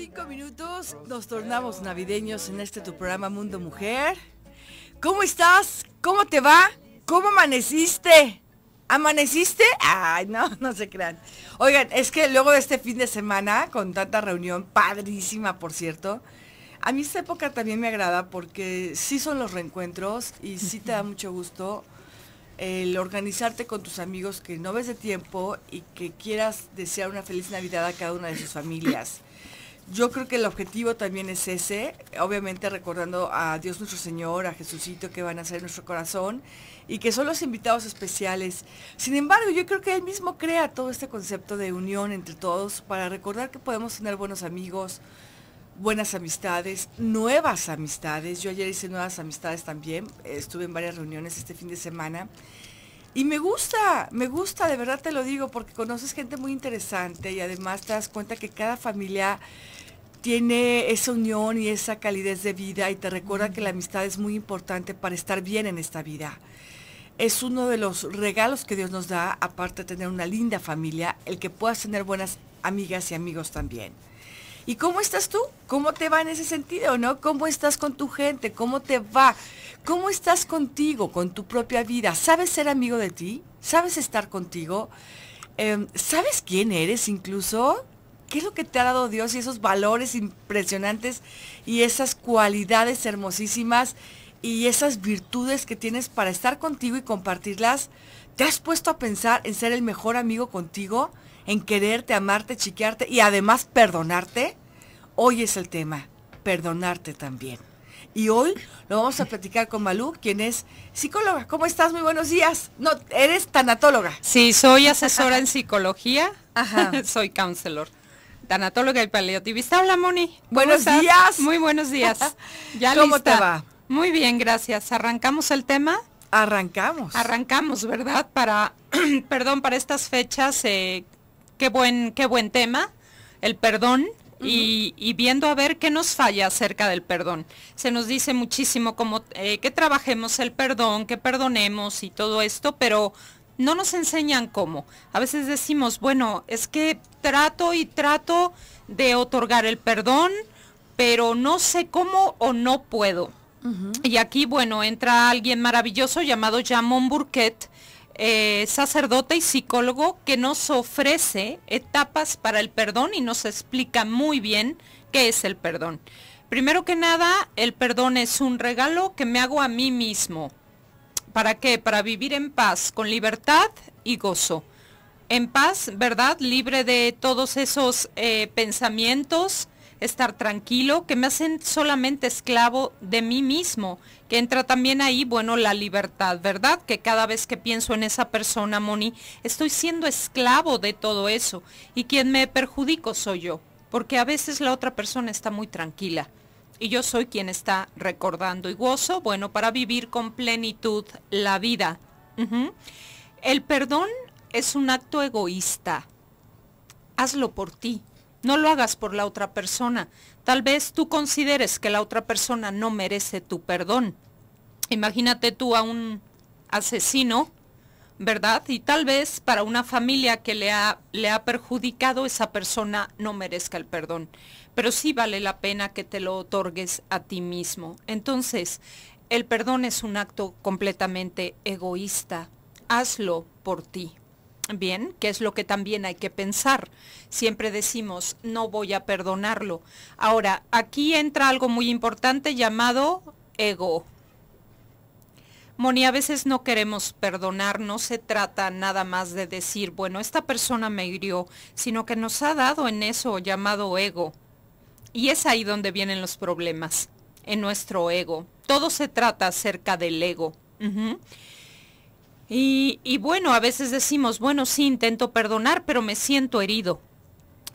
cinco minutos nos tornamos navideños en este tu programa Mundo Mujer. ¿Cómo estás? ¿Cómo te va? ¿Cómo amaneciste? ¿Amaneciste? Ay, no, no se crean. Oigan, es que luego de este fin de semana, con tanta reunión, padrísima por cierto, a mí esta época también me agrada porque sí son los reencuentros y sí te da mucho gusto el organizarte con tus amigos que no ves de tiempo y que quieras desear una feliz Navidad a cada una de sus familias. Yo creo que el objetivo también es ese, obviamente recordando a Dios nuestro Señor, a Jesucito que van a ser nuestro corazón y que son los invitados especiales. Sin embargo, yo creo que Él mismo crea todo este concepto de unión entre todos para recordar que podemos tener buenos amigos, buenas amistades, nuevas amistades. Yo ayer hice nuevas amistades también, estuve en varias reuniones este fin de semana. Y me gusta, me gusta, de verdad te lo digo, porque conoces gente muy interesante y además te das cuenta que cada familia tiene esa unión y esa calidez de vida y te recuerda que la amistad es muy importante para estar bien en esta vida. Es uno de los regalos que Dios nos da, aparte de tener una linda familia, el que puedas tener buenas amigas y amigos también. ¿Y cómo estás tú? ¿Cómo te va en ese sentido, no? ¿Cómo estás con tu gente? ¿Cómo te va? ¿Cómo estás contigo, con tu propia vida? ¿Sabes ser amigo de ti? ¿Sabes estar contigo? Em, ¿Sabes quién eres incluso? ¿Qué es lo que te ha dado Dios y esos valores impresionantes y esas cualidades hermosísimas y esas virtudes que tienes para estar contigo y compartirlas? ¿Te has puesto a pensar en ser el mejor amigo contigo? en quererte, amarte, chiquearte y además perdonarte, hoy es el tema, perdonarte también. Y hoy lo vamos a platicar con Malú, quien es psicóloga. ¿Cómo estás? Muy buenos días. No, eres tanatóloga. Sí, soy asesora en psicología. Ajá. soy counselor. Tanatóloga y paliativista. Hola, Moni. Buenos días. Muy buenos días. ¿Ya ¿Cómo te va? Muy bien, gracias. ¿Arrancamos el tema? Arrancamos. Arrancamos, ¿verdad? Para, perdón, para estas fechas eh, qué buen, qué buen tema, el perdón. y, viendo a ver qué nos falla acerca del perdón. Se nos dice muchísimo como eh, que trabajemos el perdón, que perdonemos y todo esto, pero no nos enseñan cómo. A veces decimos, bueno, es que trato y trato de otorgar el perdón, pero no sé cómo o no puedo. Y aquí, bueno, entra alguien maravilloso llamado Jamón Burkett, eh, sacerdote y psicólogo que nos ofrece etapas para el perdón y nos explica muy bien qué es el perdón. Primero que nada, el perdón es un regalo que me hago a mí mismo. ¿Para qué? Para vivir en paz, con libertad y gozo. En paz, ¿verdad? Libre de todos esos eh, pensamientos, estar tranquilo, que me hacen solamente esclavo de mí mismo, que entra también ahí, bueno, la libertad, ¿verdad? Que cada vez que pienso en esa persona, Moni, estoy siendo esclavo de todo eso y quien me perjudico soy yo, porque a veces la otra persona está muy tranquila y yo soy quien está recordando y gozo, bueno, para vivir con plenitud la vida. El perdón es un acto egoísta. Hazlo por ti. No lo hagas por la otra persona. Tal vez tú consideres que la otra persona no merece tu perdón. Imagínate tú a un asesino, ¿verdad? Y tal vez para una familia que le ha, le ha perjudicado, esa persona no merezca el perdón. Pero sí vale la pena que te lo otorgues a ti mismo. Entonces, el perdón es un acto completamente egoísta. Hazlo por ti. Bien, que es lo que también hay que pensar. Siempre decimos, no voy a perdonarlo. Ahora, aquí entra algo muy importante llamado ego. Moni, a veces no queremos perdonar, no se trata nada más de decir, bueno, esta persona me hirió, sino que nos ha dado en eso llamado ego. Y es ahí donde vienen los problemas, en nuestro ego. Todo se trata acerca del ego. Y, bueno, a veces decimos, bueno, sí, intento perdonar, pero me siento herido.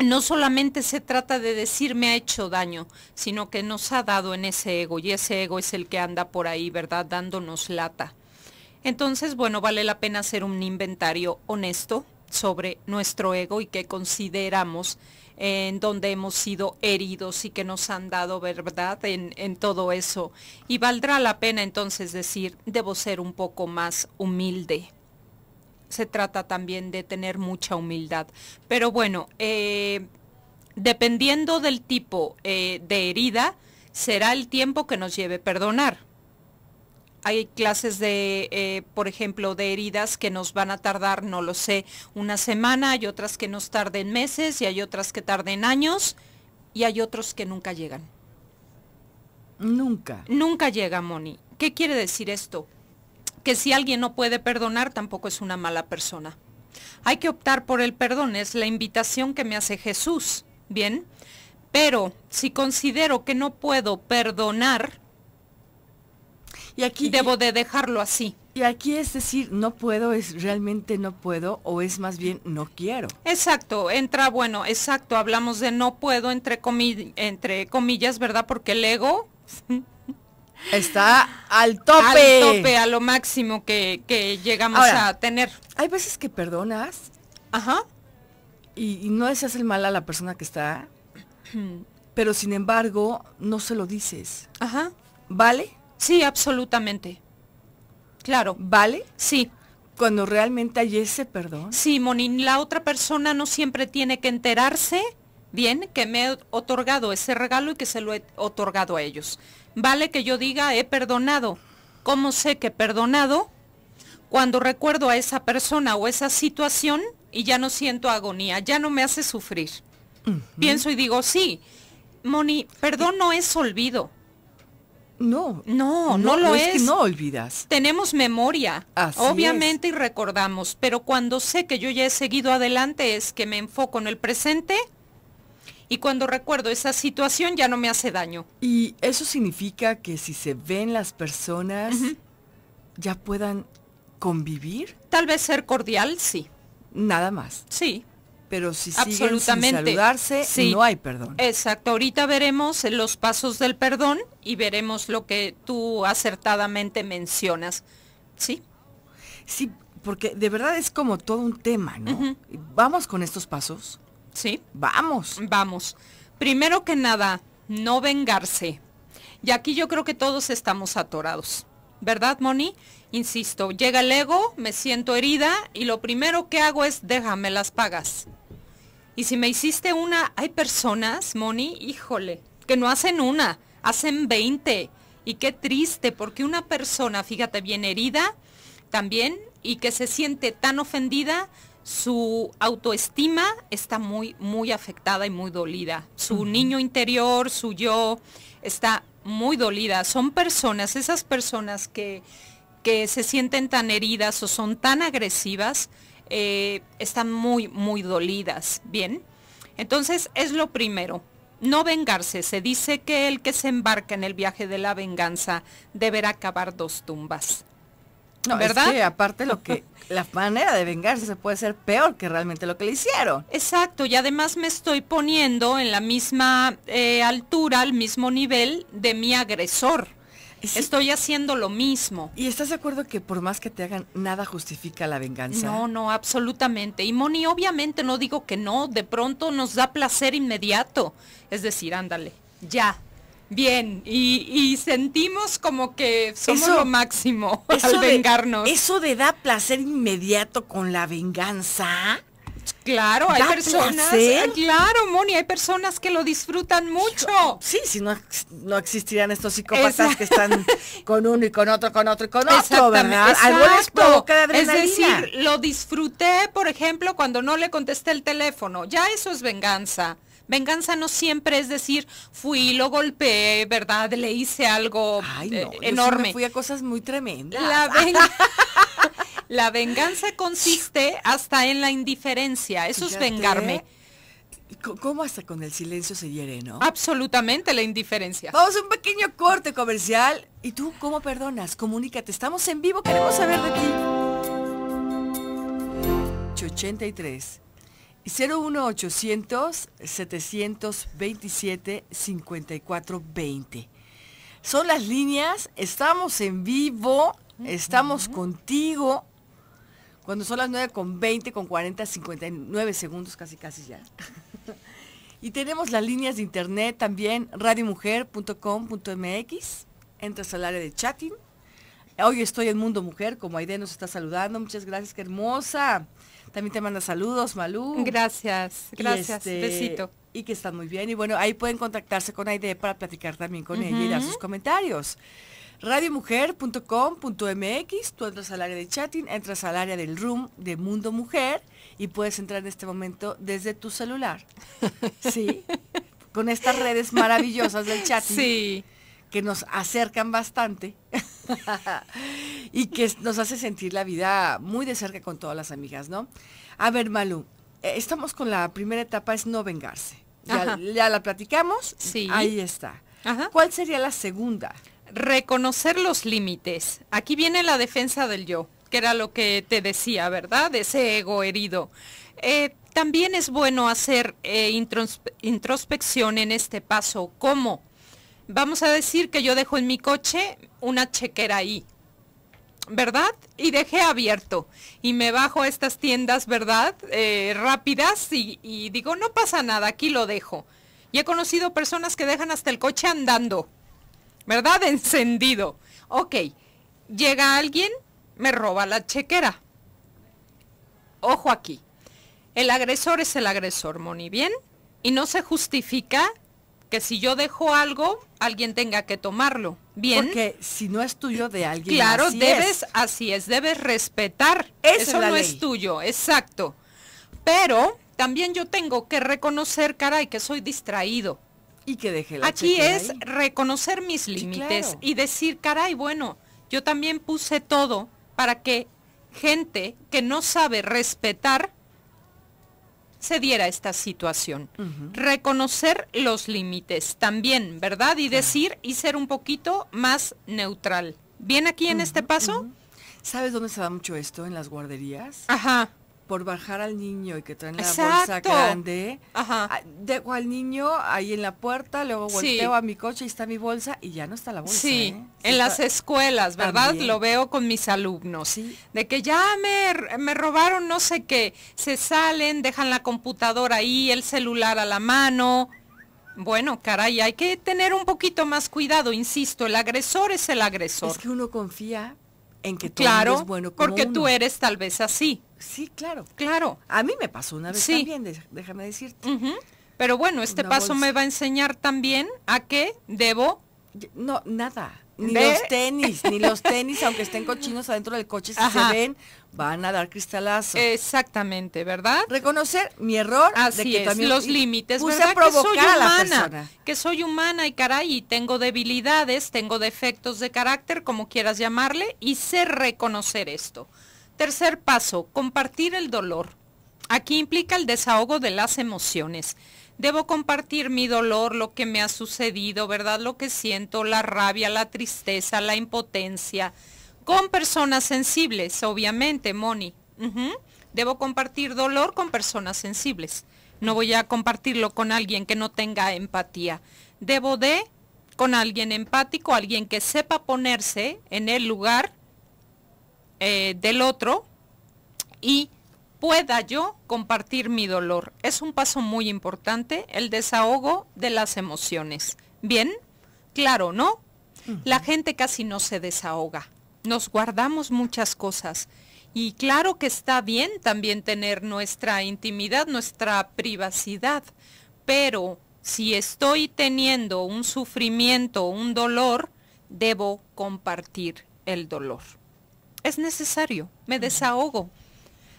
No solamente se trata de decir me ha hecho daño, sino que nos ha dado en ese ego y ese ego es el que anda por ahí, ¿verdad? Dándonos lata. Entonces, bueno, vale la pena hacer un inventario honesto sobre nuestro ego y que consideramos en donde hemos sido heridos y que nos han dado verdad en, en, todo eso. Y valdrá la pena entonces decir, debo ser un poco más humilde. Se trata también de tener mucha humildad. Pero bueno, eh, dependiendo del tipo eh, de herida, será el tiempo que nos lleve perdonar. Hay clases de, eh, por ejemplo, de heridas que nos van a tardar, no lo sé, una semana, hay otras que nos tarden meses y hay otras que tarden años y hay otros que nunca llegan. Nunca. Nunca llega, Moni. ¿Qué quiere decir esto? Que si alguien no puede perdonar, tampoco es una mala persona. Hay que optar por el perdón, es la invitación que me hace Jesús, ¿bien? Pero si considero que no puedo perdonar, Y aquí, debo de dejarlo así. y aquí es decir, no puedo, es realmente no puedo, o es más bien no quiero. Exacto, entra, bueno, exacto, hablamos de no puedo entre, comi- entre comillas, ¿verdad? Porque el ego Está al tope. al tope, a lo máximo que, que llegamos Ahora. a tener. Hay veces que perdonas Ajá. y, y no deseas el mal a la persona que está, pero sin embargo no se lo dices. Ajá. ¿Vale? Sí, absolutamente. Claro. ¿Vale? Sí, Cuando realmente hay ese perdón. sí, Moni, la otra persona no siempre tiene que enterarse, bien, que me he otorgado ese regalo y que se lo he otorgado a ellos. Vale que yo diga, he perdonado. ¿Cómo sé que he perdonado? Cuando recuerdo a esa persona o esa situación y ya no siento agonía, ya no me hace sufrir. Pienso y digo, sí, Moni, perdón no es olvido. No. No, no, lo es. es. que no olvidas. Tenemos memoria, Así obviamente, y recordamos, pero cuando sé que yo ya he seguido adelante es que me enfoco en el presente y cuando recuerdo esa situación ya no me hace daño. Y eso significa que si se ven las personas, ya puedan convivir, Tal vez ser cordial, sí, nada más. sí, Pero si siguen sin saludarse, Sí. no hay perdón. Exacto, ahorita veremos los pasos del perdón y veremos lo que tú acertadamente mencionas. Sí, Sí, porque de verdad es como todo un tema, ¿no? Vamos con estos pasos. sí. Vamos. Vamos, primero que nada, no vengarse. Y aquí yo creo que todos estamos atorados. ¿Verdad, Moni? Insisto, llega el ego, me siento herida y lo primero que hago es déjame las pagas. Y si me hiciste una, hay personas, Moni, híjole, que no hacen una, hacen 20. Y qué triste, porque una persona, fíjate bien, herida también y que se siente tan ofendida, su autoestima está muy, muy afectada y muy dolida. Su niño interior, su yo, está muy dolida. Son personas, esas personas que, que se sienten tan heridas o son tan agresivas, eh, están muy, muy dolidas. Bien, entonces es lo primero. No vengarse. Se dice que el que se embarca en el viaje de la venganza deberá cavar dos tumbas. No, ¿Verdad? Es que aparte lo que la manera de vengarse puede ser peor que realmente lo que le hicieron. Exacto, y además me estoy poniendo en la misma eh, altura, al mismo nivel de mi agresor. Sí. Estoy haciendo lo mismo. ¿Y estás de acuerdo que por más que te hagan, nada justifica la venganza? No, no, absolutamente. Y Moni, obviamente no digo que no, de pronto nos da placer inmediato. Es decir, ándale, ya, bien. Y, y sentimos como que somos Eso- lo máximo Eso al de- vengarnos. eso de da placer inmediato con la venganza. Claro, hay ¿Da personas, placer? claro, Moni, hay personas que lo disfrutan mucho. Sí, si no, no existirían estos psicópatas que están con uno y con otro, con otro y con otro, ¿verdad? Algo les provoca Es decir, lo disfruté, por ejemplo, cuando no le contesté el teléfono. Ya eso es venganza. Venganza no siempre es decir, fui, lo golpeé, ¿verdad? Le hice algo Ay, eh, no, enorme. me fui a cosas muy tremendas. La, ven- la venganza consiste hasta en la indiferencia. Eso es vengarme. ¿Cómo hasta con el silencio se hiere, no? Absolutamente la indiferencia. Vamos a un pequeño corte comercial. ¿Y tú cómo perdonas? Comunícate, estamos en vivo, queremos saber de ti. 83 y 01800 727 5420. Son las líneas, estamos en vivo, estamos contigo. Cuando son las 9 con 20, con 40, 59 segundos, casi casi ya. Y tenemos las líneas de internet también, radiomujer.com.mx. Entras al área de chatting. Hoy estoy en Mundo Mujer, como Aide nos está saludando. Muchas gracias, qué hermosa. También te manda saludos, Malú. Gracias, Y gracias. este, Besito. y que están muy bien. Y bueno, ahí pueden contactarse con Aide para platicar también con ella y dar sus comentarios. Radiomujer.com.mx, tú entras al área de chatting, entras al área del room de Mundo Mujer y puedes entrar en este momento desde tu celular. Sí, con estas redes maravillosas del chatting. Sí. Que nos acercan bastante y que nos hace sentir la vida muy de cerca con todas las amigas, ¿no? A ver, Malu, eh, estamos con la primera etapa, es no vengarse. Ya, la platicamos. Sí. Ahí está. Ajá. ¿Cuál sería la segunda? Reconocer los límites. Aquí viene la defensa del yo, que era lo que te decía, ¿verdad? De ese ego herido. Eh, también es bueno hacer eh, introspe- introspección en este paso. ¿Cómo? Vamos a decir que yo dejo en mi coche una chequera ahí, ¿verdad? Y dejé abierto. Y me bajo a estas tiendas, ¿verdad? Eh, rápidas y, y digo, no pasa nada, aquí lo dejo. Y he conocido personas que dejan hasta el coche andando, ¿verdad? Encendido. Ok, llega alguien, me roba la chequera. Ojo aquí. El agresor es el agresor, Moni, ¿bien? Y no se justifica que si yo dejo algo, alguien tenga que tomarlo. Bien. Porque si no es tuyo de alguien Claro, así debes, es. así es, debes respetar. Esa Eso no ley. es tuyo, exacto. Pero también yo tengo que reconocer, caray, que soy distraído. Y que deje la Aquí es ahí. reconocer mis límites claro. y decir, caray, bueno, yo también puse todo para que gente que no sabe respetar se diera esta situación. Reconocer los límites también, ¿verdad? Y decir y ser un poquito más neutral. ¿Bien aquí en este paso? ¿Sabes dónde se da mucho esto? En las guarderías. Ajá. Por bajar al niño y que traen la Exacto. bolsa grande. Ajá. ah, Dejo al niño ahí en la puerta, luego Sí. volteo a mi coche y está mi bolsa y ya no está la bolsa. Sí, ¿eh? en las escuelas, ¿verdad? También. Lo veo con mis alumnos. Sí. De que ya me, me robaron no sé qué, se salen, dejan la computadora ahí, el celular a la mano. Bueno, caray, hay que tener un poquito más cuidado, insisto, el agresor es el agresor. Es que uno confía en que todo claro, es bueno como porque tú eres tal vez así. Sí, claro. Claro. A mí me pasó una vez Sí. también, de- déjame decirte. Pero bueno, este Una paso bolsa. me va a enseñar también a que debo No, nada. Ni ¿Ve? los tenis, ni los tenis, aunque estén cochinos adentro del coche, si Ajá. se ven, van a dar cristalazo. exactamente, ¿verdad? Reconocer mi error de Así que es, también los límites, puse ¿verdad? a provocar que soy a la humana, persona. que soy humana y caray, y tengo debilidades, tengo defectos de carácter, como quieras llamarle, y sé reconocer esto. Tercer paso, compartir el dolor. Aquí implica el desahogo de las emociones. Debo compartir mi dolor, lo que me ha sucedido, ¿verdad? Lo que siento, la rabia, la tristeza, la impotencia, con personas sensibles, obviamente, Moni. Debo compartir dolor con personas sensibles. No voy a compartirlo con alguien que no tenga empatía. Debo de, con alguien empático, alguien que sepa ponerse en el lugar eh, del otro y pueda yo compartir mi dolor. Es un paso muy importante, el desahogo de las emociones. Bien, claro, ¿no? La gente casi no se desahoga. Nos guardamos muchas cosas. Y claro que está bien también tener nuestra intimidad, nuestra privacidad. Pero si estoy teniendo un sufrimiento, un dolor, debo compartir el dolor. Es necesario, me desahogo.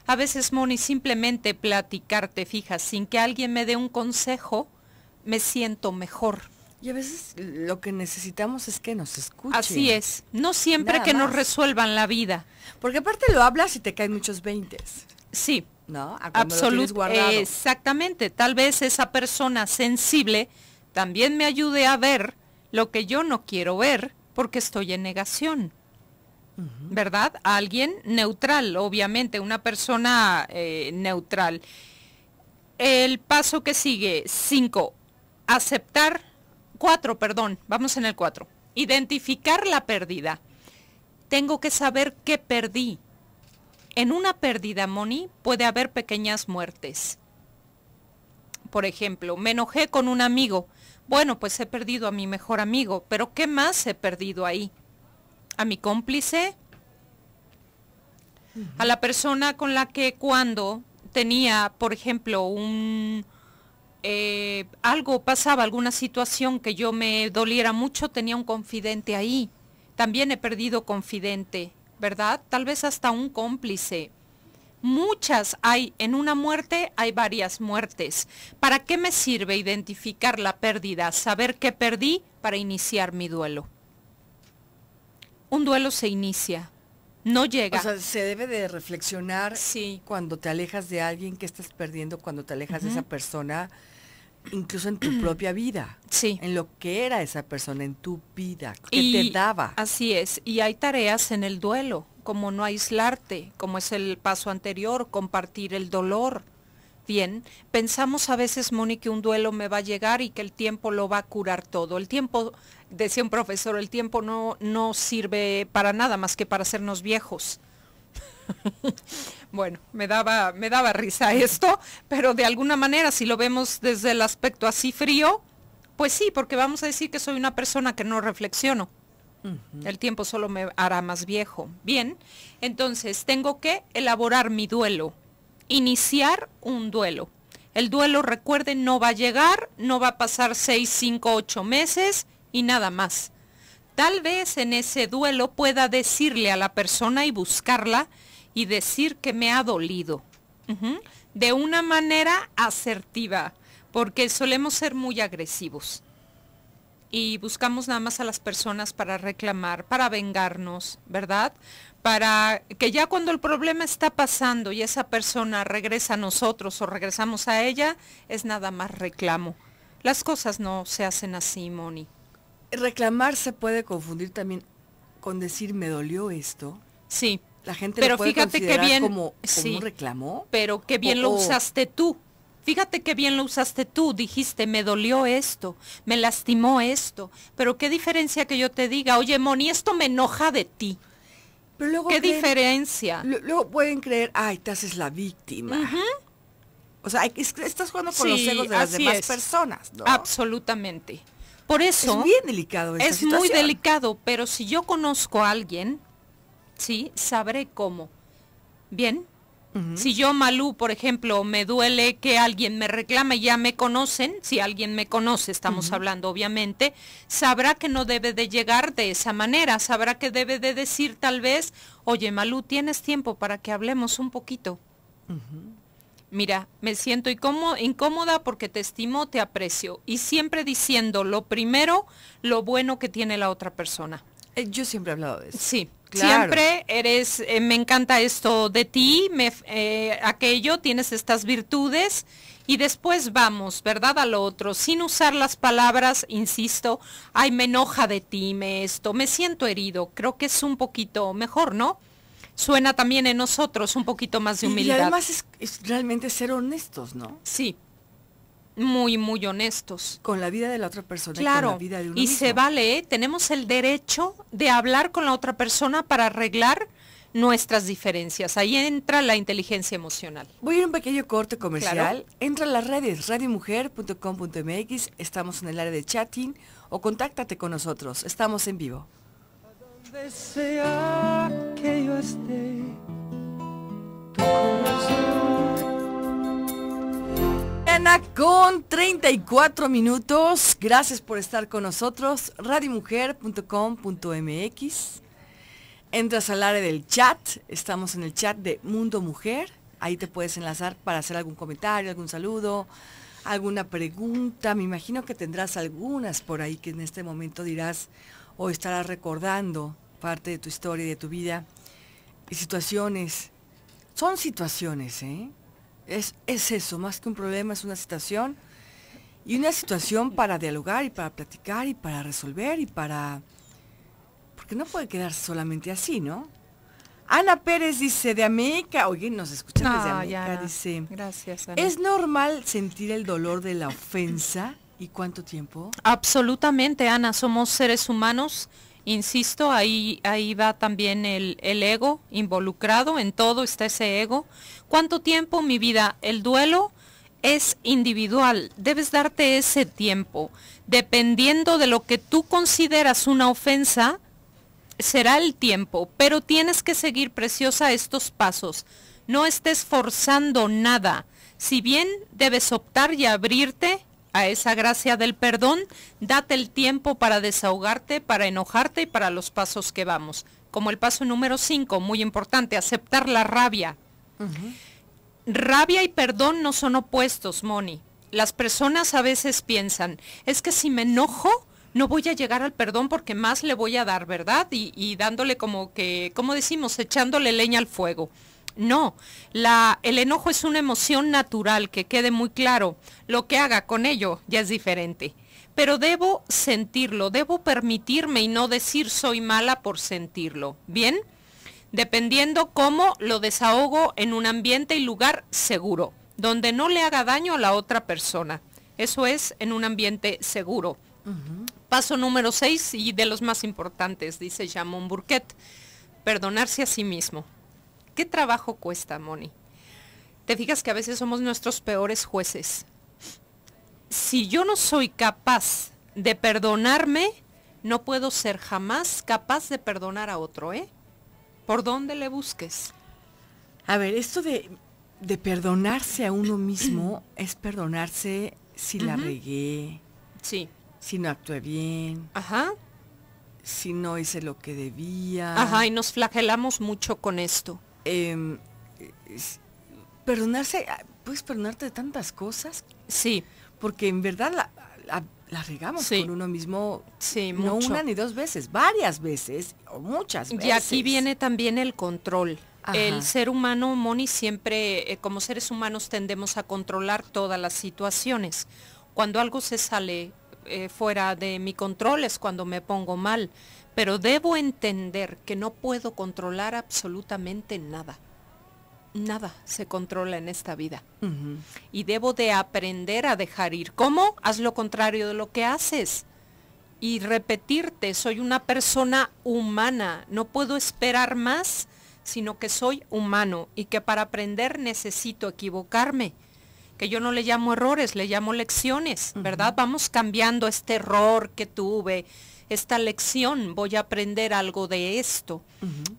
A veces, Moni, simplemente platicar, te fijas, sin que alguien me dé un consejo, me siento mejor. Y a veces lo que necesitamos es que nos escuchen. Así es, no siempre Nada que nos resuelvan la vida. Porque aparte lo hablas y te caen muchos veintes, Sí, ¿no? Absolutamente. Exactamente, tal vez esa persona sensible también me ayude a ver lo que yo no quiero ver porque estoy en negación. ¿Verdad? Alguien neutral, obviamente, una persona eh, neutral. El paso que sigue, cinco, aceptar, cuatro, perdón, vamos en el cuatro. Identificar la pérdida. Tengo que saber qué perdí. En una pérdida, Moni, puede haber pequeñas muertes. Por ejemplo, me enojé con un amigo. Bueno, pues he perdido a mi mejor amigo, pero ¿qué más he perdido ahí? A mi cómplice, a la persona con la que cuando tenía, por ejemplo, un, eh, algo pasaba, alguna situación que yo me doliera mucho, tenía un confidente ahí. También he perdido confidente, ¿verdad? Tal vez hasta un cómplice. Muchas hay, en una muerte hay varias muertes. ¿Para qué me sirve identificar la pérdida? Saber que perdí para iniciar mi duelo. Un duelo se inicia, no llega. O sea, se debe de reflexionar sí. cuando te alejas de alguien que estás perdiendo, cuando te alejas de esa persona, incluso en tu propia vida. Sí. En lo que era esa persona, en tu vida, que te daba. Así es. Y hay tareas en el duelo, como no aislarte, como es el paso anterior, compartir el dolor. Bien, pensamos a veces, Moni, que un duelo me va a llegar y que el tiempo lo va a curar todo. El tiempo decía un profesor, el tiempo no, no sirve para nada más que para hacernos viejos. bueno, me daba, me daba risa esto, pero de alguna manera, si lo vemos desde el aspecto así frío, pues sí, porque vamos a decir que soy una persona que no reflexiono. El tiempo solo me hará más viejo. Bien, entonces tengo que elaborar mi duelo, iniciar un duelo. El duelo, recuerden, no va a llegar, no va a pasar seis, cinco, ocho meses, y nada más. Tal vez en ese duelo pueda decirle a la persona y buscarla y decir que me ha dolido. De una manera asertiva, porque solemos ser muy agresivos. Y buscamos nada más a las personas para reclamar, para vengarnos, ¿verdad? Para que ya cuando el problema está pasando y esa persona regresa a nosotros o regresamos a ella, es nada más reclamo. Las cosas no se hacen así, Moni reclamar se puede confundir también con decir me dolió esto. Sí. La gente pero lo puede fíjate que bien, como, un reclamo. Pero qué bien lo usaste tú. Fíjate qué bien lo usaste tú. Dijiste, me dolió esto, me lastimó esto. Pero qué diferencia que yo te diga, oye, Moni, esto me enoja de ti. Pero luego ¿Qué diferencia? Luego pueden creer, ay, te haces la víctima. O sea, estás jugando con los egos de las demás personas, ¿no? Absolutamente. Por eso... Es bien delicado. es muy delicado, pero si yo conozco a alguien, sí, sabré cómo. Bien. Si yo, Malú, por ejemplo, me duele que alguien me reclame, ya me conocen, si alguien me conoce, estamos hablando obviamente, sabrá que no debe de llegar de esa manera, sabrá que debe de decir tal vez, oye, Malú, ¿tienes tiempo para que hablemos un poquito? Mira, me siento incómoda porque te estimo, te aprecio. Y siempre diciendo lo primero, lo bueno que tiene la otra persona. Eh, yo siempre he hablado de eso. Sí, siempre eres, eh, me encanta esto de ti, me, eh, aquello, tienes estas virtudes y después vamos, ¿verdad? A lo otro, sin usar las palabras, insisto, ay, me enoja de ti, me esto, me siento herido, creo que es un poquito mejor, ¿no? Suena también en nosotros un poquito más de humildad. Y además es, realmente ser honestos, ¿no? Sí, muy, muy honestos. Con la vida de la otra persona claro, y con la vida de uno Y se vale, ¿eh? tenemos el derecho de hablar con la otra persona para arreglar nuestras diferencias. Ahí entra la inteligencia emocional. Voy a ir a un pequeño corte comercial. Entra a las redes radiomujer.com.mx, estamos en el área de chatting o contáctate con nosotros. Estamos en vivo desea que yo esté tu con 34 minutos. Gracias por estar con nosotros. radiomujer.com.mx. Entras al área del chat. Estamos en el chat de Mundo Mujer. Ahí te puedes enlazar para hacer algún comentario, algún saludo, alguna pregunta. Me imagino que tendrás algunas por ahí que en este momento dirás o estarás recordando parte de tu historia y de tu vida. Y situaciones, son situaciones, ¿eh? Es, es eso, más que un problema, es una situación. Y una situación para dialogar y para platicar y para resolver y para... Porque no puede quedarse solamente así, ¿no? Ana Pérez dice, de América, oye, nos escuchan desde América, dice, gracias. ¿es normal sentir el dolor de la ofensa? ¿Y cuánto tiempo? Absolutamente, Ana, somos seres humanos Insisto, ahí, ahí va también el, el ego involucrado, en todo está ese ego. ¿Cuánto tiempo, mi vida? El duelo es individual, debes darte ese tiempo. Dependiendo de lo que tú consideras una ofensa, será el tiempo, pero tienes que seguir preciosa estos pasos. No estés forzando nada. Si bien debes optar y abrirte a esa gracia del perdón, date el tiempo para desahogarte, para enojarte y para los pasos que vamos. Como el paso número 5, muy importante, aceptar la rabia. Rabia y perdón no son opuestos, Moni. Las personas a veces piensan, es que si me enojo, no voy a llegar al perdón porque más le voy a dar, ¿verdad? Y, y dándole como que, como decimos, echándole leña al fuego. No, la, el enojo es una emoción natural, que quede muy claro. Lo que haga con ello ya es diferente. Pero debo sentirlo, debo permitirme y no decir soy mala por sentirlo. ¿Bien? Dependiendo cómo lo desahogo en un ambiente y lugar seguro, donde no le haga daño a la otra persona. Eso es en un ambiente seguro. Paso número 6 y de los más importantes, dice Jamón Burquet, perdonarse a sí mismo. ¿Qué trabajo cuesta, Moni? Te fijas que a veces somos nuestros peores jueces. Si yo no soy capaz de perdonarme, no puedo ser jamás capaz de perdonar a otro, ¿eh? Por donde le busques. A ver, esto de, de perdonarse a uno mismo es perdonarse si la regué. Sí. Si no actué bien. Ajá. Si no hice lo que debía. Ajá, y nos flagelamos mucho con esto. Em, perdonarse, ah, puedes perdonarte de tantas cosas. Sí. Porque en verdad la, la, regamos con uno mismo. Sí, no una ni dos veces, varias veces o muchas veces. Y aquí viene también el control. El ser humano, Moni, siempre, eh, como seres humanos, tendemos a controlar todas las situaciones. Cuando algo se sale eh, fuera de mi control es cuando me pongo mal pero debo entender que no puedo controlar absolutamente nada. Nada se controla en esta vida. Y debo de aprender a dejar ir. ¿Cómo? Haz lo contrario de lo que haces. Y repetirte, soy una persona humana. No puedo esperar más, sino que soy humano y que para aprender necesito equivocarme que yo no le llamo errores, le llamo lecciones, ¿verdad? Vamos cambiando este error que tuve, esta lección, voy a aprender algo de esto.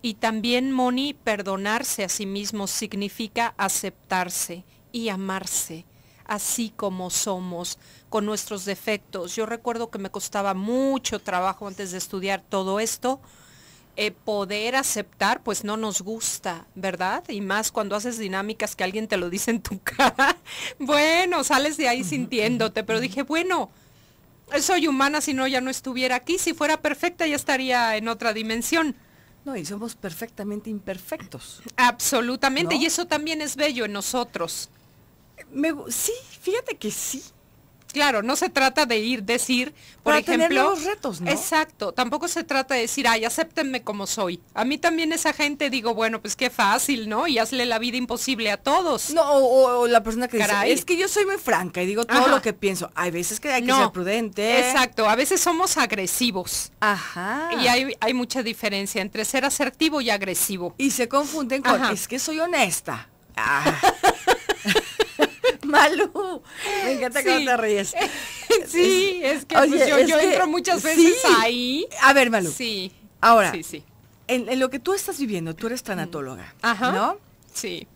Y también, Moni, perdonarse a sí mismo significa aceptarse y amarse así como somos, con nuestros defectos. Yo recuerdo que me costaba mucho trabajo antes de estudiar todo esto, eh, poder aceptar, pues no nos gusta, ¿verdad? Y más cuando haces dinámicas que alguien te lo dice en tu cara. bueno, sales de ahí sintiéndote, pero dije, bueno, soy humana, si no ya no estuviera aquí, si fuera perfecta ya estaría en otra dimensión. No, y somos perfectamente imperfectos. Absolutamente, y eso también es bello en nosotros. Me, sí, fíjate que sí. Claro, no se trata de ir, decir, por ejemplo. los retos, ¿no? Exacto, tampoco se trata de decir, ay, acéptenme como soy. A mí también esa gente digo, bueno, pues qué fácil, ¿no? Y hazle la vida imposible a todos. No, o, la persona que dice, es que yo soy muy franca y digo todo lo que pienso. Hay veces que hay que ser prudente. Exacto, a veces somos agresivos. Ajá. Y hay, hay mucha diferencia entre ser asertivo y agresivo. Y se confunden con, es que soy honesta. Ah. Malu, me encanta que te ríes. sí, es que pues, yo, entro muchas veces ahí. A ver, Malu. Sí. Ahora, sí, sí. En, lo que tú estás viviendo, tú eres tanatóloga, Ajá. ¿no? Sí.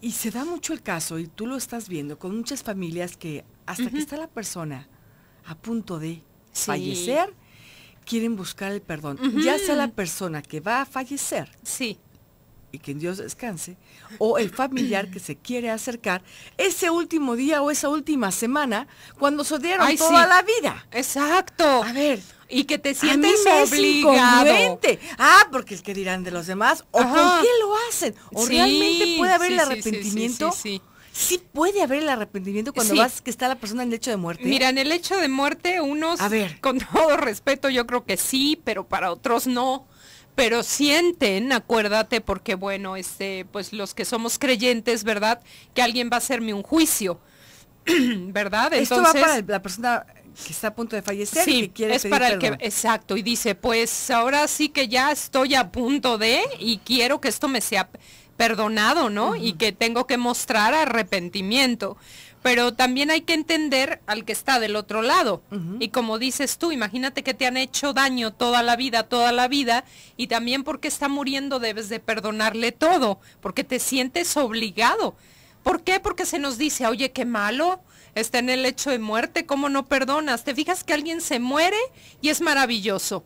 Y, se da mucho el caso, y tú lo estás viendo, con muchas familias que hasta que está la persona a punto de fallecer, quieren buscar el perdón. Ya sea la persona que va a fallecer. Sí y que en Dios descanse, o el familiar que se quiere acercar ese último día o esa última semana cuando se dieron toda la vida. Exacto. A ver. Y que te sientes obligado. Ah, porque es que dirán de los demás, o por qué lo hacen, o realmente puede haber el arrepentimiento. Sí, sí, puede haber el arrepentimiento cuando vas que está la persona en el hecho de muerte. Mira, en el hecho de muerte, unos, a ver. con todo respeto, yo creo que sí, pero para otros no pero sienten, acuérdate, porque bueno, este, pues los que somos creyentes, ¿verdad? Que alguien va a hacerme un juicio, ¿verdad? Entonces, Esto va para la persona que está a punto de fallecer sí, y que quiere es para el que exacto y dice pues ahora sí que ya estoy a punto de y quiero que esto me sea perdonado no y que tengo que mostrar arrepentimiento pero también hay que entender al que está del otro lado. Y como dices tú, imagínate que te han hecho daño toda la vida, toda la vida, y también porque está muriendo debes de perdonarle todo, porque te sientes obligado. ¿Por qué? Porque se nos dice, oye, qué malo, está en el hecho de muerte, ¿cómo no perdonas? Te fijas que alguien se muere y es maravilloso.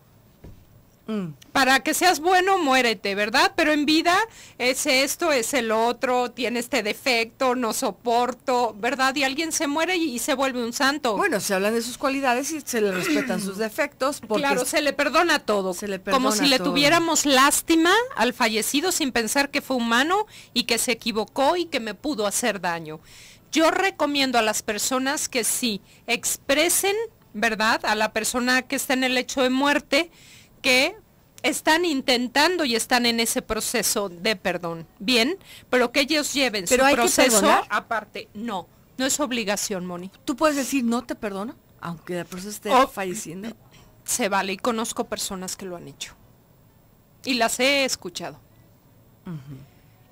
Mm. Para que seas bueno, muérete, ¿verdad? Pero en vida es esto, es el otro, tiene este defecto, no soporto, ¿verdad? Y alguien se muere y, se vuelve un santo. Bueno, se hablan de sus cualidades y se le respetan sus defectos. claro, se le perdona todo. Se le perdona como si le tuviéramos lástima al fallecido sin pensar que fue humano y que se equivocó y que me pudo hacer daño. Yo recomiendo a las personas que sí expresen, ¿verdad? A la persona que está en el hecho de muerte, que están intentando y están en ese proceso de perdón, bien, pero que ellos lleven su proceso aparte. No, no es obligación, Moni. Tú puedes decir no te perdono, aunque la persona esté falleciendo. Se vale y conozco personas que lo han hecho y las he escuchado.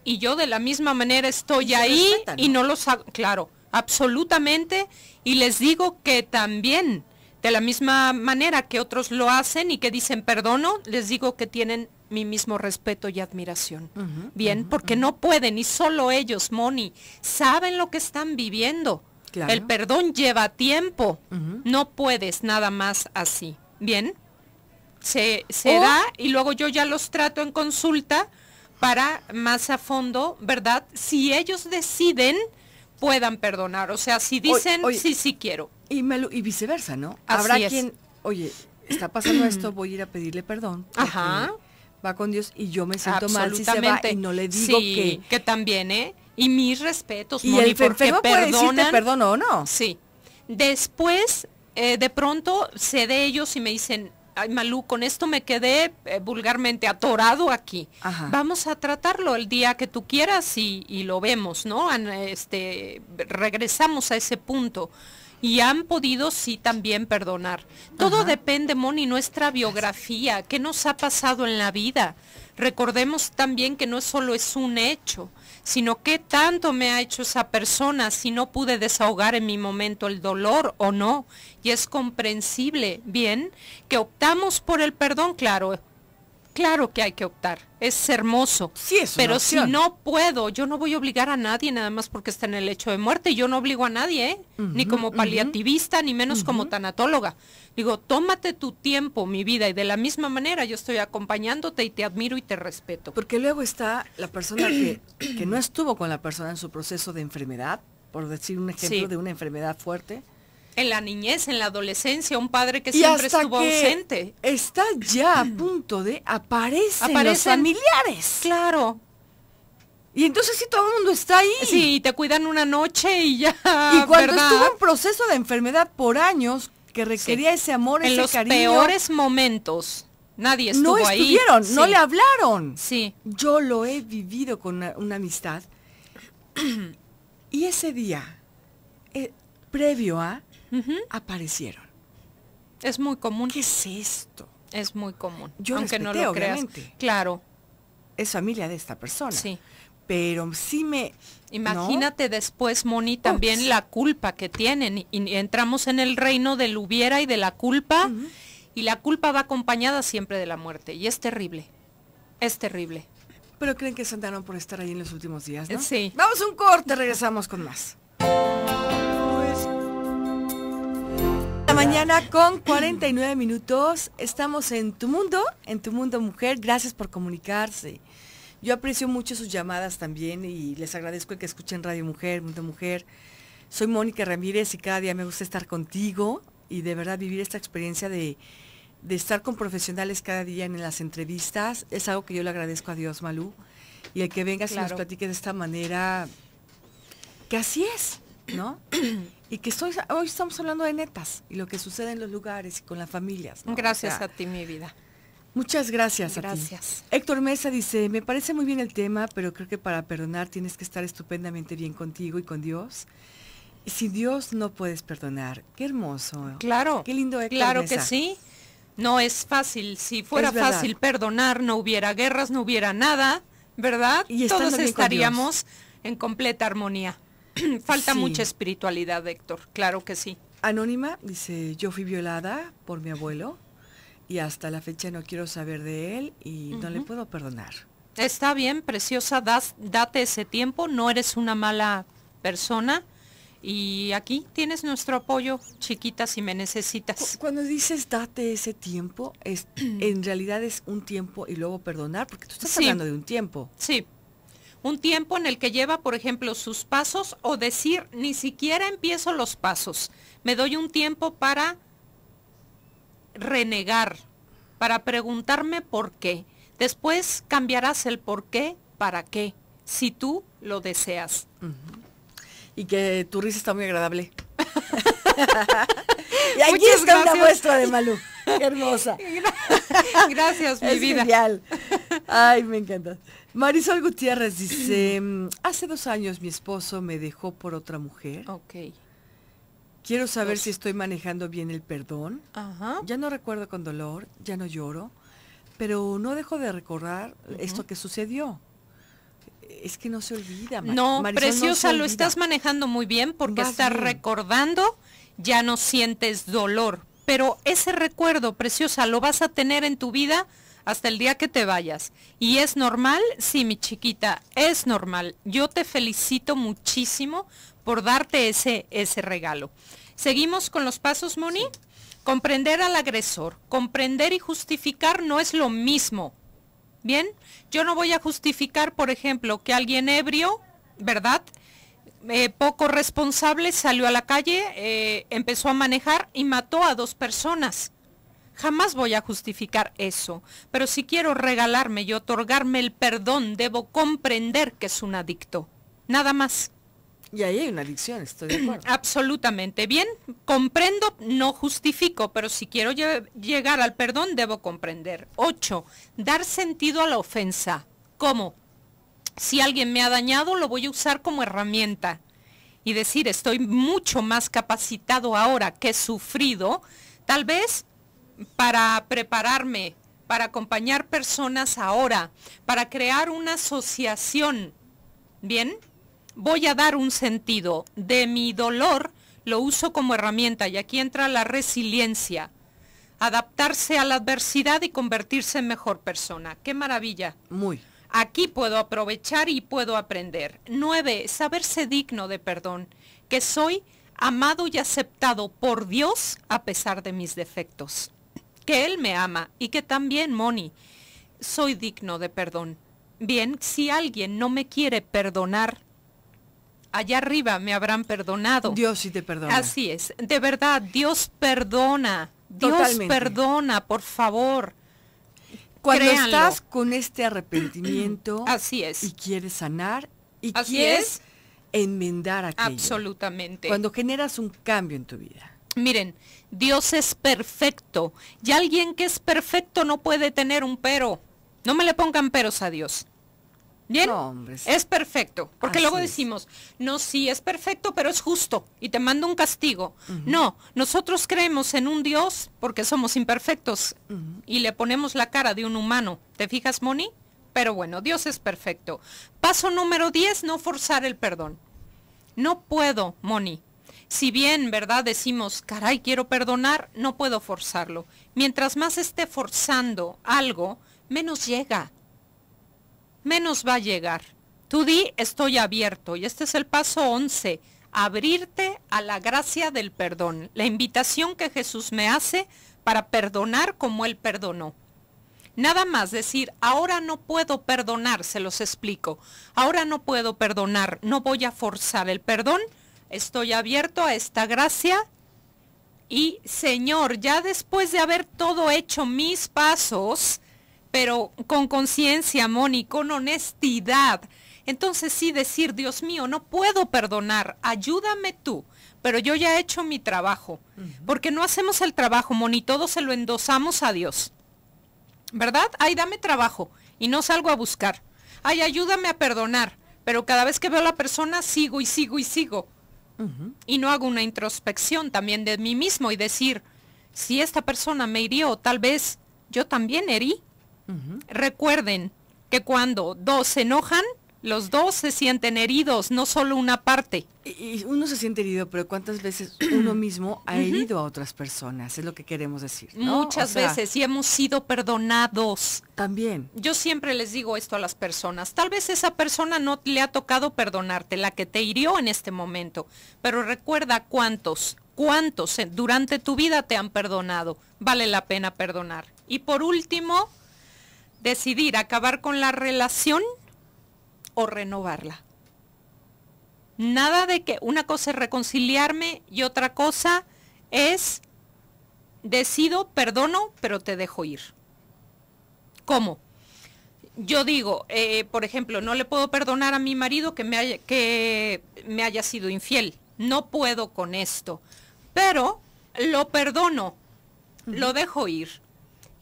Y yo de la misma manera estoy ahí y no los hago, claro, absolutamente, y les digo que también de la misma manera que otros lo hacen y que dicen perdono, les digo que tienen mi mismo respeto y admiración. Bien, porque no pueden, y solo ellos, Moni, saben lo que están viviendo. El perdón lleva tiempo. No puedes nada más así. Bien. Se, se da y luego yo ya los trato en consulta para más a fondo, ¿verdad? Si ellos deciden, puedan perdonar. O sea, si dicen, sí, sí quiero. Y, y viceversa, ¿no? Habrá quien, oye, está pasando esto, voy a ir a pedirle perdón. Ajá. Va con Dios y yo me siento mal si se va y no le digo que... que también, ¿eh? Y mis respetos, y Moni, el porque perdonan. perdón o no. Sí. Después, eh, de pronto, sé de ellos y me dicen, ay Malú, con esto me quedé eh, vulgarmente atorado aquí. Vamos a tratarlo el día que tú quieras y, y, lo vemos, ¿no? Este, regresamos a ese punto y han podido sí también perdonar. Todo depende, Moni, nuestra biografía, qué nos ha pasado en la vida. Recordemos también que no solo es un hecho, sino qué tanto me ha hecho esa persona si no pude desahogar en mi momento el dolor o no. Y es comprensible, bien, que optamos por el perdón, claro, Claro que hay que optar, es hermoso. Sí, es Pero si no puedo, yo no voy a obligar a nadie nada más porque está en el hecho de muerte. Yo no obligo a nadie, ¿eh? ni como paliativista, ni menos como tanatóloga. Digo, tómate tu tiempo, mi vida, y de la misma manera yo estoy acompañándote y te admiro y te respeto. Porque luego está la persona que, que no estuvo con la persona en su proceso de enfermedad, por decir un ejemplo de una enfermedad fuerte en la niñez, en la adolescencia, un padre que siempre estuvo ausente. Está ya a punto de aparecer los familiares. Claro. Y entonces sí todo el mundo está ahí. Sí, te cuidan una noche y ya. Y cuando estuvo en proceso de enfermedad por años, que requería ese amor, ese cariño. En los peores momentos. Nadie estuvo no estuvieron, no le hablaron. Sí. Yo lo he vivido con una, amistad. y ese día, eh, previo a, aparecieron. Es muy común. ¿Qué es esto? Es muy común. Yo aunque no lo creas. Claro. Es familia de esta persona. Sí. Pero sí me... Imagínate después, Moni, también la culpa que tienen. Y, entramos en el reino del hubiera y de la culpa. Y la culpa va acompañada siempre de la muerte. Y es terrible. Es terrible. Pero creen que se andaron por estar ahí en los últimos días, ¿no? Sí. Vamos a un corte, regresamos con más. Mañana con 49 minutos. Estamos en tu mundo, en tu mundo mujer. Gracias por comunicarse. Yo aprecio mucho sus llamadas también y les agradezco el que escuchen Radio Mujer, Mundo Mujer. Soy Mónica Ramírez y cada día me gusta estar contigo y de verdad vivir esta experiencia de, estar con profesionales cada día en las entrevistas. Es algo que yo le agradezco a Dios, Malú. Y el que vengas y nos platique de esta manera, que así es, ¿no? y que hoy estamos hablando de netas y lo que sucede en los lugares y con las familias. Gracias a ti, mi vida. Muchas gracias. Gracias. Héctor Mesa dice, me parece muy bien el tema, pero creo que para perdonar tienes que estar estupendamente bien contigo y con Dios. Y sin Dios no puedes perdonar. Qué hermoso. Claro. Qué lindo Héctor Claro que sí. No es fácil. Si fuera fácil perdonar, no hubiera guerras, no hubiera nada, ¿verdad? Y Todos estaríamos en completa armonía. Falta mucha espiritualidad, Héctor, claro que sí. Anónima dice, yo fui violada por mi abuelo y hasta la fecha no quiero saber de él y no le puedo perdonar. Está bien, preciosa, das, date ese tiempo, no eres una mala persona. Y aquí tienes nuestro apoyo, chiquita, si me necesitas. Cuando dices date ese tiempo, es, en realidad es un tiempo y luego perdonar, porque tú estás Sí. hablando de un tiempo. Sí. Un tiempo en el que lleva, por ejemplo, sus pasos o decir, ni siquiera empiezo los pasos. Me doy un tiempo para renegar, para preguntarme por qué. Después cambiarás el por qué, para qué, si tú lo deseas. Y que tu risa está muy agradable. y aquí Muchas está una muestra de Malú. Qué hermosa. Gracias, mi es vida. genial. Ay, me encanta. Marisol Gutiérrez dice, mm, hace dos años mi esposo me dejó por otra mujer. Ok. Quiero saber si estoy manejando bien el perdón. Ajá. Ya no recuerdo con dolor, ya no lloro, pero no dejo de recordar esto que sucedió. Es que no se olvida. Ma- No, Marisol, preciosa, lo estás manejando muy bien porque Vas estás bien. recordando, ya no sientes dolor, pero ese recuerdo, preciosa, lo vas a tener en tu vida hasta el día que te vayas. ¿Y es normal? Sí, mi chiquita, es normal. Yo te felicito muchísimo por darte ese, ese regalo. ¿Seguimos con los pasos, Moni? Comprender al agresor. Comprender y justificar no es lo mismo. Bien, yo no voy a justificar, por ejemplo, que alguien ebrio, ¿verdad? Eh, poco responsable salió a la calle, eh, empezó a manejar y mató a dos personas. Jamás voy a justificar eso, pero si quiero regalarme y otorgarme el perdón, debo comprender que es un adicto. Nada más. Y ahí hay una adicción, estoy de acuerdo. Absolutamente bien. Comprendo, no justifico, pero si quiero lle- llegar al perdón, debo comprender. Ocho, dar sentido a la ofensa. ¿Cómo? Si alguien me ha dañado, lo voy a usar como herramienta. Y decir, estoy mucho más capacitado ahora que he sufrido, tal vez para prepararme, para acompañar personas ahora, para crear una asociación. ¿Bien? voy a dar un sentido de mi dolor, lo uso como herramienta y aquí entra la resiliencia, adaptarse a la adversidad y convertirse en mejor persona. ¡Qué maravilla! Muy. Aquí puedo aprovechar y puedo aprender. Nueve, saberse digno de perdón, que soy amado y aceptado por Dios a pesar de mis defectos. Que Él me ama y que también, Moni, soy digno de perdón. Bien, si alguien no me quiere perdonar, allá arriba me habrán perdonado. Dios sí te perdona. Así es, de verdad, Dios perdona. Dios Totalmente. perdona, por favor. Cuando créanlo. estás con este arrepentimiento Así es. y quieres sanar y Así quieres es. enmendar aquello. Absolutamente. Cuando generas un cambio en tu vida. Miren, Dios es perfecto y alguien que es perfecto no puede tener un pero. No me le pongan peros a Dios. ¿Bien? No. Es perfecto. Porque Así luego decimos, no, sí, es perfecto, pero es justo y te mando un castigo. No, nosotros creemos en un Dios porque somos imperfectos y le ponemos la cara de un humano. ¿Te fijas, Moni? Pero bueno, Dios es perfecto. Paso número 10, no forzar el perdón. No puedo, Moni. Si bien, ¿verdad? Decimos, caray, quiero perdonar, no puedo forzarlo. Mientras más esté forzando algo, menos llega. Menos va a llegar. Tú di, estoy abierto. Y este es el paso 11. Abrirte a la gracia del perdón. La invitación que Jesús me hace para perdonar como Él perdonó. Nada más decir, ahora no puedo perdonar, se los explico. Ahora no puedo perdonar, no voy a forzar el perdón. Estoy abierto a esta gracia. Y Señor, ya después de haber todo hecho mis pasos, pero con conciencia, Moni, con honestidad, entonces sí decir, Dios mío, no puedo perdonar, ayúdame tú. Pero yo ya he hecho mi trabajo, porque no hacemos el trabajo, Moni, todo se lo endosamos a Dios. ¿verdad? Ay, dame trabajo y no salgo a buscar. Ay, ayúdame a perdonar, pero cada vez que veo a la persona sigo y sigo y sigo. Y no hago una introspección también de mí mismo y decir, si esta persona me hirió, tal vez yo también herí. Recuerden que cuando dos se enojan, Los dos se sienten heridos, no solo una parte. Y, uno se siente herido, pero ¿cuántas veces uno mismo ha herido a otras personas? Es lo que queremos decir. Muchas veces y hemos sido perdonados. También. Yo siempre les digo esto a las personas. Tal vez esa persona no le ha tocado perdonarte, la que te hirió en este momento. Pero recuerda cuántos, cuántos durante tu vida te han perdonado. Vale la pena perdonar. Y por último, decidir acabar con la relación o renovarla. Nada de que una cosa es reconciliarme y otra cosa es decido, perdono, pero te dejo ir. ¿Cómo? Yo digo, eh, por ejemplo, no le puedo perdonar a mi marido que me, haya, que me haya sido infiel. No puedo con esto. Pero lo perdono, lo dejo ir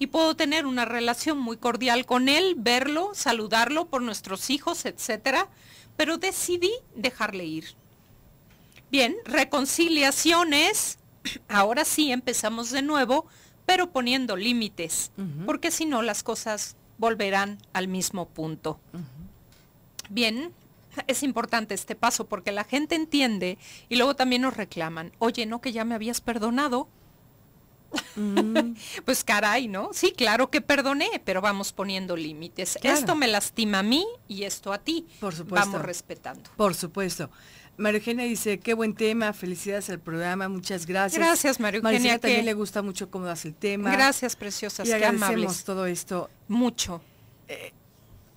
y puedo tener una relación muy cordial con él, verlo, saludarlo por nuestros hijos, etcétera, pero decidí dejarle ir. Bien, reconciliaciones, ahora sí empezamos de nuevo, pero poniendo límites, porque si no las cosas volverán al mismo punto. Bien, es importante este paso porque la gente entiende y luego también nos reclaman, oye, no que ya me habías perdonado, Mm. pues caray, ¿no? Sí, claro que perdoné, pero vamos poniendo límites. Esto me lastima a mí y esto a ti. Por supuesto. Vamos respetando. Por supuesto. María Eugenia dice, qué buen tema, felicidades al programa, muchas gracias. Gracias, María Eugenia. también le gusta mucho cómo das el tema. Gracias, preciosas, y qué amables. todo esto. Mucho. Eh,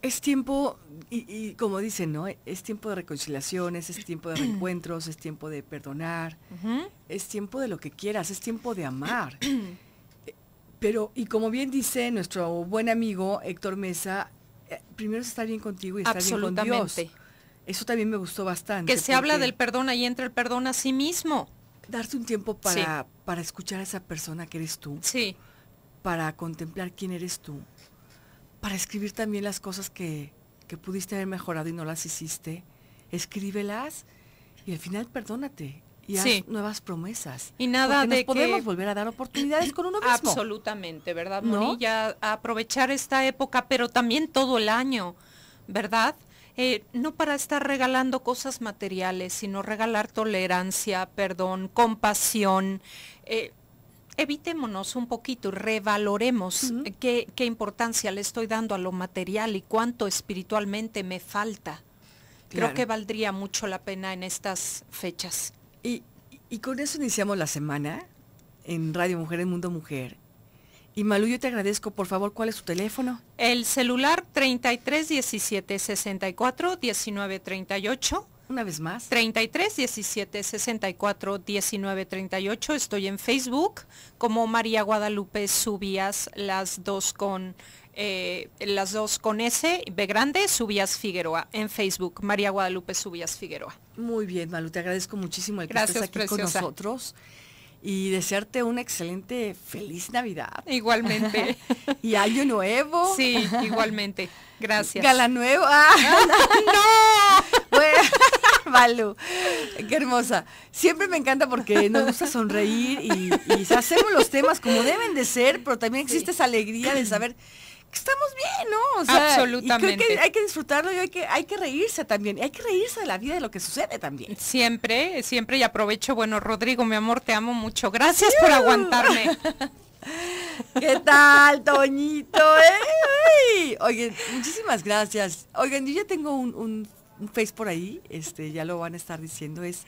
es tiempo, y, como dicen, ¿no? Es tiempo de reconciliaciones, es tiempo de reencuentros, es tiempo de perdonar, es tiempo de lo que quieras, es tiempo de amar. Pero, y como bien dice nuestro buen amigo Héctor Mesa, eh, primero es estar bien contigo y estar bien con Dios. Eso también me gustó bastante. Que se habla del perdón, ahí entra el perdón a sí mismo. Darte un tiempo para, para escuchar a esa persona que eres tú. Sí. Para contemplar quién eres tú para escribir también las cosas que, pudiste haber mejorado y no las hiciste. Escríbelas y al final perdónate y haz nuevas promesas. Y nada de podemos volver a dar oportunidades con uno mismo. Absolutamente, ¿verdad, ¿No? Ya aprovechar esta época, pero también todo el año, ¿verdad? Eh, no para estar regalando cosas materiales, sino regalar tolerancia, perdón, compasión, eh, evitémonos un poquito y revaloremos qué, importancia le estoy dando a lo material y cuánto espiritualmente me falta. Creo que valdría mucho la pena en estas fechas. Y, con eso iniciamos la semana en Radio Mujer, en Mundo Mujer. Y Malu, yo te agradezco, por favor, ¿cuál es tu teléfono? El celular 33 17 64 19 38 una vez más. 33 17 64 19 38. Estoy en Facebook como María Guadalupe Subías, las dos con eh, las dos con S, B grande, Subías Figueroa, en Facebook, María Guadalupe Subías Figueroa. Muy bien, Malu, te agradezco muchísimo el que estés aquí con nosotros y desearte una excelente feliz Navidad. Igualmente. y año nuevo. Sí, igualmente. Gracias. Gala nuevo. Ah, no. Malu, qué hermosa. Siempre me encanta porque nos gusta sonreír y, hacemos los temas como deben de ser, pero también existe esa alegría de saber que estamos bien, ¿no? Absolutamente. creo que hay que disfrutarlo y hay que, hay que reírse también. hay que reírse de la vida, de lo que sucede también. Siempre, siempre y aprovecho. Bueno, Rodrigo, mi amor, te amo mucho. Gracias por aguantarme. ¿Qué tal, Toñito? Eh? Oigan, muchísimas gracias. Oigan, yo ya tengo un un face por ahí, este, ya lo van a estar diciendo, es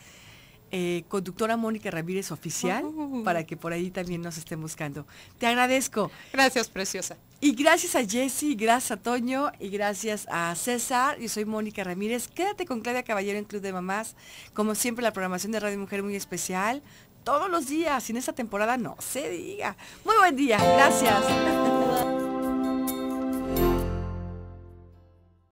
eh, conductora Mónica Ramírez Oficial, oh. para que por ahí también nos estén buscando. Te agradezco. Gracias, preciosa. Y gracias a Jessy, gracias a Toño y gracias a César. Yo soy Mónica Ramírez. Quédate con Claudia Caballero en Club de Mamás. Como siempre, la programación de Radio Mujer muy especial. Todos los días, y en esta temporada no se diga. Muy buen día, gracias.